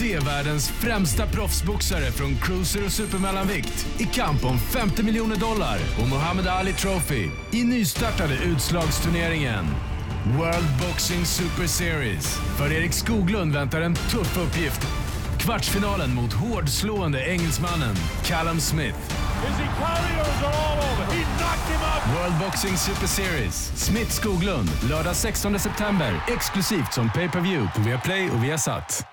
Se världens främsta proffsboxare från cruiser och supermellanvikt i kamp om 50 miljoner dollar och Muhammad Ali Trophy i nystartade utslagsturneringen. World Boxing Super Series. För Erik Skoglund väntar en tuff uppgift. Kvartsfinalen mot hårdslående engelsmannen Callum Smith. World Boxing Super Series. Smith Skoglund. Lördag 16 september. Exklusivt som pay-per-view på Viaplay och Viasat.